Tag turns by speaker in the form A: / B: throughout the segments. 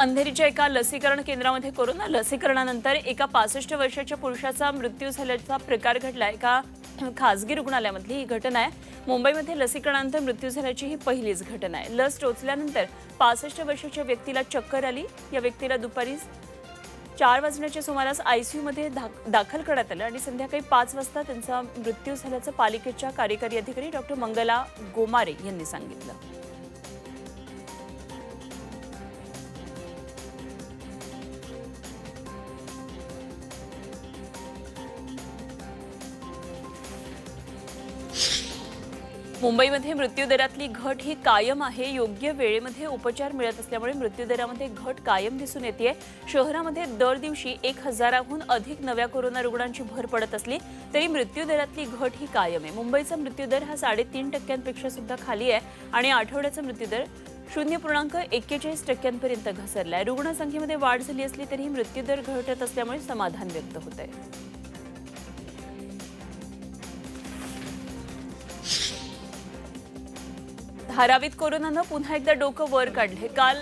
A: अंधेरीच्या एका लसीकरण केंद्रामध्ये कोरोना लसीकरणानंतर एका पासष्ट वर्षाच्या पुरुषाचा मृत्यू झाल्याचा प्रकार घडला एका खासगी रुग्णालयामधली ही घटना आहे. मुंबईमध्ये लसीकरणानंतर मृत्यू झाल्याची ही पहिलीच घटना आहे. लस टोचल्यानंतर पासष्ट वर्षाच्या व्यक्तीला चक्कर आली. या व्यक्तीला दुपारी चार वाजण्याच्या सुमारास आयसीयूमध्ये दाखल करण्यात आलं आणि संध्याकाळी पाच वाजता त्यांचा मृत्यू झाल्याचं पालिकेच्या कार्यकारी अधिकारी डॉक्टर मंगला गोमारे यांनी सांगितलं. मुंबईमध्ये मृत्यूदरातली घट ही कायम आहे. योग्य वेळेमध्ये उपचार मिळत असल्यामुळे मृत्यूदरामध्ये घट कायम दिसून येते शहरामध्ये दर दिवशी एक हजाराहून अधिक नव्या कोरोना रुग्णांची भर पडत असली तरी मृत्यूदरातली घट ही कायम आहे. मुंबईचा मृत्यूदर हा साडेतीन टक्क्यांपेक्षा सुद्धा खाली आहे आणि आठवड्याचा मृत्यूदर शून्य पूर्णांक एक्केचाळीस टक्क्यांपर्यंत घसरलाय. रुग्णसंख्येमध्ये वाढ झाली असली तरीही मृत्यूदर घटत असल्यामुळे समाधान व्यक्त होत आहे धारावीत कोरोनानं पुन्हा एकदा डोकं वर काढले. काल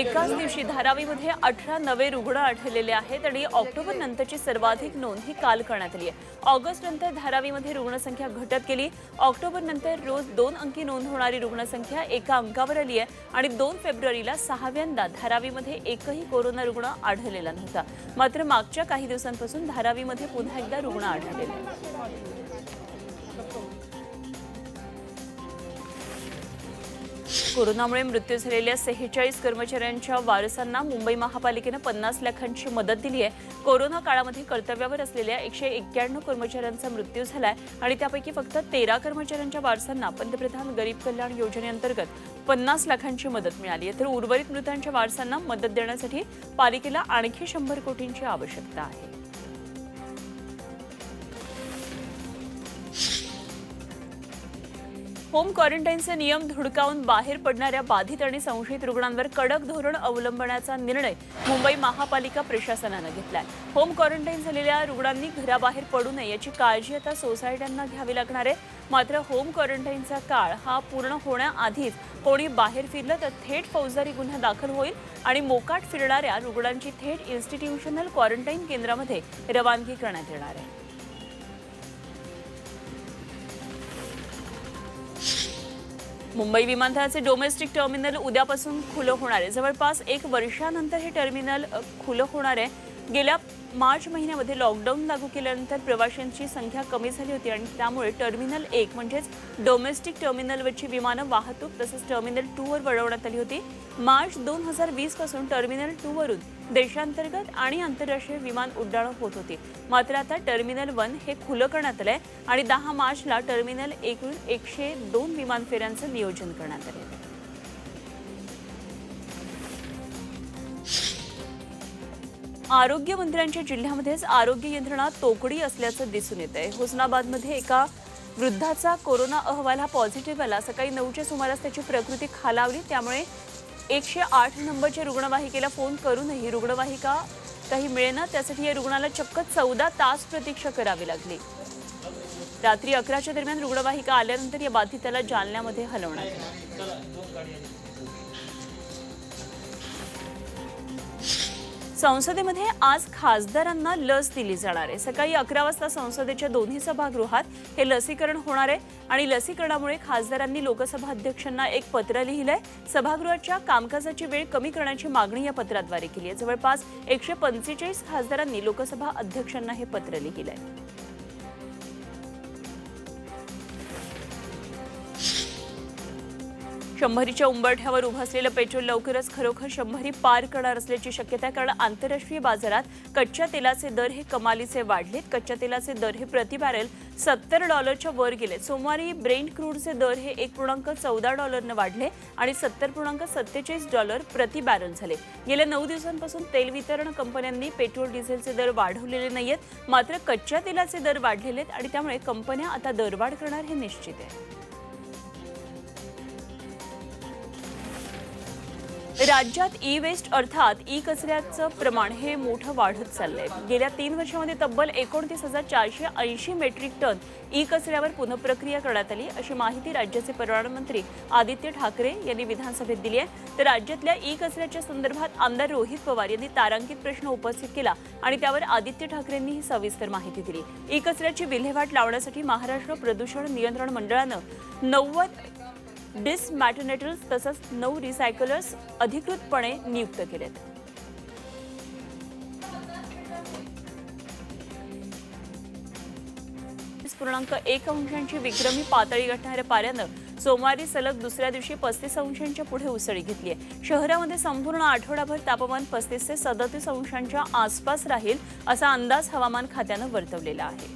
A: एकाच दिवशी धारावीमध्ये अठरा नवे रुग्ण आढळलेले आहेत आणि ऑक्टोबर नंतरची सर्वाधिक नोंद ही काल करण्यात आली आहे. ऑगस्ट नंतर धारावीमध्ये रुग्णसंख्या घटत गेली. ऑक्टोबर नंतर रोज दोन अंकी नोंद होणारी रुग्णसंख्या एका अंकावर आली आहे आणि दोन फेब्रुवारीला सहाव्यांदा धारावीमध्ये एकही कोरोना रुग्ण आढळलेला नव्हता. मात्र मागच्या काही दिवसांपासून धारावीमध्ये पुन्हा एकदा रुग्ण आढळलेले कोरोनामुळे मृत्यू झालेल्या सेहेचाळीस कर्मचाऱ्यांच्या वारसांना मुंबई महापालिकेनं पन्नास लाखांची मदत दिली आहे. कोरोना काळामध्ये कर्तव्यावर असलेल्या एकशे एक्क्याण्णव कर्मचाऱ्यांचा मृत्यू झालाय आणि त्यापैकी फक्त तेरा कर्मचाऱ्यांच्या वारसांना पंतप्रधान गरीब कल्याण योजनेअंतर्गत पन्नास लाखांची मदत मिळाली आहे. तर उर्वरित मृतांच्या वारसांना मदत देण्यासाठी पालिकेला आणखी शंभर कोटींची आवश्यकता आहे. होम क्वारंटाईनचे नियम धुडकावून बाहेर पडणाऱ्या बाधित आणि संशयित रुग्णांवर कडक धोरण अवलंबण्याचा निर्णय मुंबई महापालिका प्रशासनानं घेतलाय. होम क्वारंटाईन झालेल्या रुग्णांनी घराबाहेर पडू नये याची काळजी आता सोसायट्यांना घ्यावी लागणार आहे. मात्र होम क्वारंटाईनचा काळ हा पूर्ण होण्याआधीच कोणी बाहेर फिरलं तर थेट फौजदारी गुन्हा दाखल होईल आणि मोकाट फिरणाऱ्या रुग्णांची थेट इन्स्टिट्यूशनल क्वारंटाईन केंद्रामध्ये रवानगी करण्यात येणार आहे. मुंबई विमानतळाचे डोमेस्टिक टर्मिनल उद्यापासून खुलं होणार आहे. जवळपास एक वर्षानंतर हे टर्मिनल खुलं होणार आहे. गेल्या मार्च महिन्यामध्ये लॉकडाऊन लागू केल्यानंतर प्रवाशांची संख्या कमी झाली होती आणि त्यामुळे टर्मिनल एक म्हणजेच डोमेस्टिक टर्मिनलवरची विमानं वाहतूक तसंच टर्मिनल टूवर वळवण्यात आली होती. मार्च दोन हजार वीसपासून टर्मिनल टूवरून देशांतर्गत आणि आंतरराष्ट्रीय विमान उड्डाणं होत होती. मात्र आता टर्मिनल वन हे खुलं करण्यात आहे आणि दहा मार्चला टर्मिनल एकूण एकशे दोन विमान फेऱ्यांचं नियोजन करण्यात आलेलं आरोग्यमंत्र्यांच्या जिल्ह्यामध्येच आरोग्य यंत्रणा तोकडी असल्याचं दिसून येत आहे हुस्नाबादमध्ये एका वृद्धाचा कोरोना अहवाल हा पॉझिटिव्ह आला. सकाळी नऊच्या सुमारास त्याची प्रकृती खालावली. त्यामुळे एकशे आठ नंबरच्या रुग्णवाहिकेला फोन करूनही रुग्णवाहिका काही मिळेना. त्यासाठी या रुग्णाला चक्क चौदा तास प्रतीक्षा करावी लागली. रात्री अकराच्या दरम्यान रुग्णवाहिका आल्यानंतर या बाधिताला जालन्यामध्ये हलवण्यात संसदेमध्ये आज खासदारांना लस दिली जाणार आहे. सकाळी अकरा वाजता संसदेच्या दोन्ही सभागृहात हे लसीकरण होणार आहे आणि लसीकरणामुळे खासदारांनी लोकसभा अध्यक्षांना एक पत्र लिहिलंय. सभागृहाच्या कामकाजाची वेळ कमी करण्याची मागणी या पत्राद्वारे केली आहे. जवळपास एकशे पंचेचाळीस खासदारांनी लोकसभा अध्यक्षांना हे पत्र लिहिलंय. शंभरीच्या उंबरठ्यावर उभं असलेलं पेट्रोल लवकरच खरोखर शंभरी पार करणार असल्याची शक्यता आहे. कारण आंतरराष्ट्रीय बाजारात कच्च्या तेलाचे दर हे कमालीचे वाढलेत. कच्च्या तेलाचे दर हे प्रतिबॅरेल सत्तर डॉलरच्या वर गेले सोमवारी ब्रेंट क्रूडचे दर हे एक पूर्णांक चौदा डॉलरनं वाढले आणि सत्तर पूर्णांक सत्तेचाळीस डॉलर प्रति बॅरल झाले. गेल्या नऊ दिवसांपासून तेल वितरण कंपन्यांनी पेट्रोल डिझेलचे दर वाढवलेले नाहीयेत. मात्र कच्च्या तेलाचे दर वाढलेले आहेत आणि त्यामुळे कंपन्या आता दरवाढ करणार हे निश्चित आहे. राज्यात ई वेस्ट अर्थात ई कचऱ्याचं प्रमाण हे मोठं वाढत चाललंय. गेल्या तीन वर्षामध्ये तब्बल एकोणतीस हजार चारशे ऐंशी मेट्रिक टन ई कचऱ्यावर पुनःप्रक्रिया करण्यात आली. अशी माहिती राज्याचे पर्यावरण मंत्री आदित्य ठाकरे यांनी विधानसभेत दिली आहे. तर राज्यातल्या ई कचऱ्याच्या संदर्भात आमदार रोहित पवार यांनी तारांकित प्रश्न उपस्थित केला आणि त्यावर आदित्य ठाकरेंनी ही सविस्तर माहिती दिली. ई कचऱ्याची विल्हेवाट लावण्यासाठी महाराष्ट्र प्रदूषण नियंत्रण मंडळानं नव्वद डिसमॅटनेटर्स तसंच नऊ रिसायकलर्स अधिकृतपणे नियुक्त केलेत. पूर्णांक एक अंशांची विक्रमी पातळी गाठणाऱ्या पाऱ्यानं सोमवारी सलग दुसऱ्या दिवशी पस्तीस अंशांच्या पुढे उसळी घेतली आहे. शहरामध्ये संपूर्ण आठवडाभर तापमान पस्तीस ते सदतीस अंशांच्या आसपास राहील असा अंदाज हवामान खात्यानं वर्तवलेला आहे.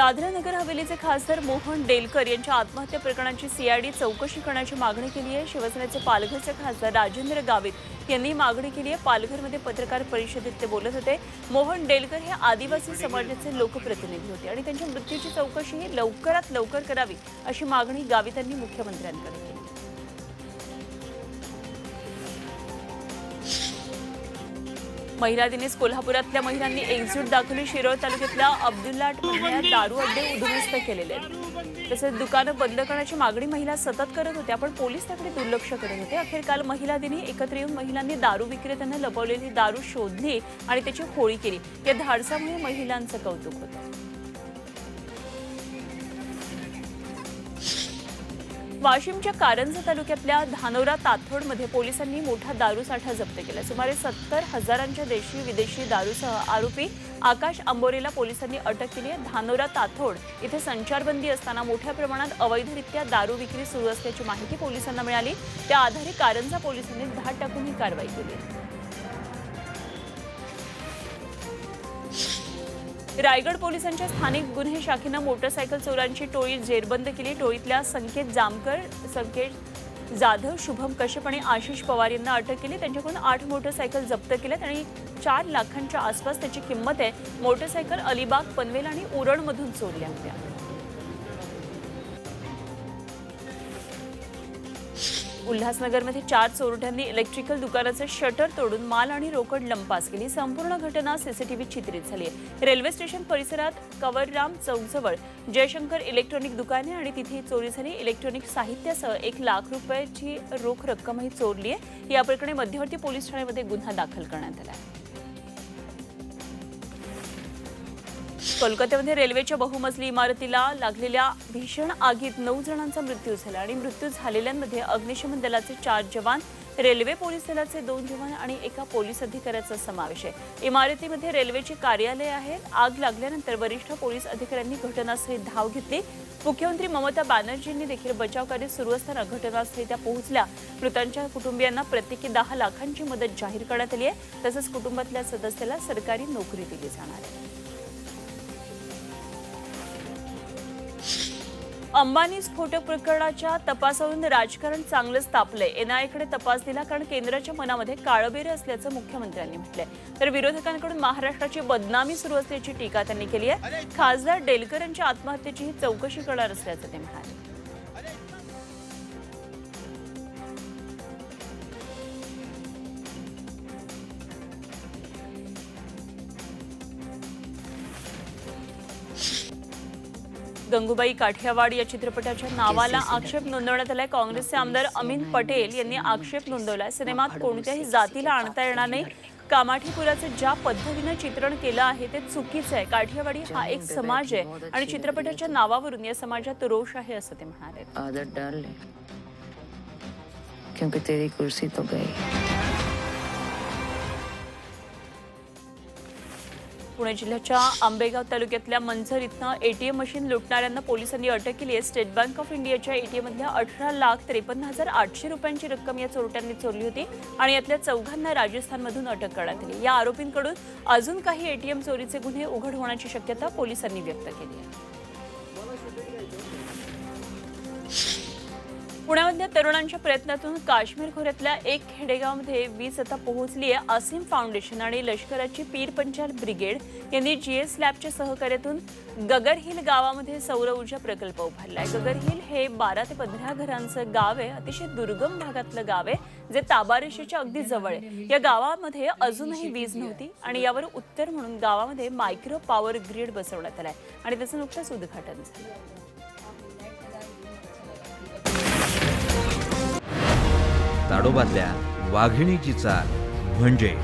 A: दादरा नगर हवेलीचे खासदार मोहन डेलकर यांच्या आत्महत्या प्रकरणाची सीआयडी चौकशी करण्याची मागणी केली आहे. शिवसेनेचे पालघरचे खासदार राजेंद्र गावित यांनी मागणी केली आहे. पालघरमध्ये पत्रकार परिषदेत ते बोलत होते. मोहन डेलकर हे आदिवासी समाजाचे लोकप्रतिनिधी होते आणि त्यांच्या मृत्यूची चौकशी ही लवकरात लवकर करावी अशी मागणी गावितांनी मुख्यमंत्र्यांकडे केली. महिला दिनीच कोल्हापुरातल्या महिलांनी एकजूट दाखवली. शिरोळ तालुक्यातल्या अब्दुल्लाट मधल्या दारू अड्डे उद्ध्वस्त केलेले आहेत. तसेच दुकानं बंद करण्याची मागणी महिला सतत करत होत्या पण पोलीस त्याकडे दुर्लक्ष करत होते. अखेर काल महिला दिनी एकत्र येऊन महिलांनी दारू विक्रेत्यांना लपवलेली दारू शोधली आणि त्याची होळी केली. या धाडसामुळे महिलांचं कौतुक होतं. वाशिमच्या कारंजा तालुक्यातल्या धानोरा ताथोडमध्ये पोलिसांनी मोठा दारू साठा जप्त केला. सुमारे सत्तर हजारांच्या देशी विदेशी दारूसह आरोपी आकाश आंबोरेला पोलिसांनी अटक केली आहे. धानोरा ताथोड इथे संचारबंदी असताना मोठ्या प्रमाणात अवैधरित्या दारू विक्री सुरू असल्याची माहिती पोलिसांना मिळाली. त्या आधारे कारंजा पोलिसांनी धाड टाकून ही कारवाई केली. रायगड पोलिसांच्या स्थानिक गुन्हे शाखेनं मोटरसायकल चोरांची टोळी जेरबंद केली. टोळीतल्या संकेत जामकर संकेत जाधव शुभम कश्यप आणि आशिष पवार यांना अटक केली. त्यांच्याकडून आठ मोटरसायकल जप्त केल्यात आणि चार लाखांच्या आसपास त्याची किंमत आहे. मोटरसायकल अलिबाग पनवेल आणि उरणमधून चोरल्या होत्या. उल्हासनगरमध्ये चार चोरट्यांनी इलेक्ट्रिकल दुकानाचं शटर तोडून माल आणि रोकड लंपास केली. संपूर्ण घटना सीसीटीव्ही चित्रित झाली आहे. रेल्वे स्टेशन परिसरात कवरराम चौकजवळ जयशंकर इलेक्ट्रॉनिक दुकाने आणि तिथे चोरी झाली. इलेक्ट्रॉनिक साहित्यासह एक लाख रुपयाची रोख रक्कमही चोरली आहे. या प्रकरणी मध्यवर्ती पोलीस ठाण्यामध्ये गुन्हा दाखल करण्यात आला आहे. कोलकात्यामध्ये रेल्वेच्या बहुमजली इमारतीला लागलेल्या भीषण आगीत नऊ जणांचा मृत्यू झाला आणि मृत्यू झालेल्यांमध्ये अग्निशमन दलाचे चार जवान रेल्वे पोलीस दलाचे दोन जवान आणि एका पोलीस अधिकाऱ्याचा समावेश आहे. इमारतीमध्ये रेल्वेची कार्यालय आहेत आग लागल्यानंतर वरिष्ठ पोलीस अधिकाऱ्यांनी घटनास्थळी धाव घेतली. मुख्यमंत्री ममता बॅनर्जींनी देखील बचाव कार्य सुरू असताना घटनास्थळी त्या पोहोचल्या. मृतांच्या कुटुंबियांना प्रत्येकी दहा लाखांची मदत जाहीर करण्यात आली आहे. तसंच कुटुंबातल्या सदस्याला सरकारी नोकरी दिली जाणार आहे. अंबानी स्फोटक प्रकरणाच्या तपासावरून राजकारण चांगलंच तापले एनआयकडे तपास दिला कारण केंद्राच्या मनामध्ये काळबेर असल्याचं मुख्यमंत्र्यांनी म्हटलंय. तर विरोधकांकडून महाराष्ट्राची बदनामी सुरू असल्याची टीका त्यांनी केली आहे. खासदार डेलकर यांच्या आत्महत्येची ही चौकशी करणार असल्याचं ते म्हणाले. गंगूबाई काठियावाड या चित्रपटाच्या नावाला आक्षेप नोंदवण्यात आलाय. काँग्रेसचे आमदार अमीन पटेल यांनी आक्षेप नोंदवलाय. सिनेमात कोणत्याही जातीला आणता येणार नाही. कामाठीपुराचं ज्या पद्धतीनं चित्रण केलं आहे ते चुकीचं आहे. काठियावाडी हा एक समाज आहे आणि चित्रपटाच्या नावावरून या समाजात रोष आहे असं ते म्हणाले.
B: आदत डाल ले. क्योंकि तेरी कुर्सी तो गई
A: पुणे जिल्ह्याच्या आंबेगाव तालुक्यातल्या मंझर इथनं एटीएम मशीन लुटणाऱ्यांना पोलिसांनी अटक केली आहे. स्टेट बँक ऑफ इंडियाच्या एटीएम मधल्या अठरा लाख त्रेपन्न हजार आठशे रुपयांची रक्कम या चोरट्यांनी चोरली होती आणि यातल्या चौघांना राजस्थानमधून अटक करण्यात आली. या आरोपींकडून अजून काही एटीएम चोरीचे गुन्हे उघड होण्याची शक्यता पोलिसांनी व्यक्त केली आहे. पुण्यामधल्या तरुणांच्या प्रयत्नातून काश्मीर खोऱ्यातल्या एक खेडेगावमध्ये वीज आता पोहोचली आहे. असीम फाउंडेशन आणि लष्कराची पीर पंचाल ब्रिगेड यांनी जीएस लॅबच्या सहकार्यातून गगर हिल गावामध्ये सौर ऊर्जा प्रकल्प उभारलाय. गगर हिल हे बारा ते पंधरा घरांचं गाव आहे. अतिशय दुर्गम भागातलं गाव आहे जे ताबारेषेच्या अगदी जवळ आहे. या गावामध्ये अजूनही वीज नव्हती आणि यावर उत्तर म्हणून गावामध्ये मायक्रो पॉवर ग्रीड बसवण्यात आलाय. आणि त्याचं नुकतंच उद्घाटन झालं.
C: ताडोबातल्या वाघिणीची चाल म्हणजे.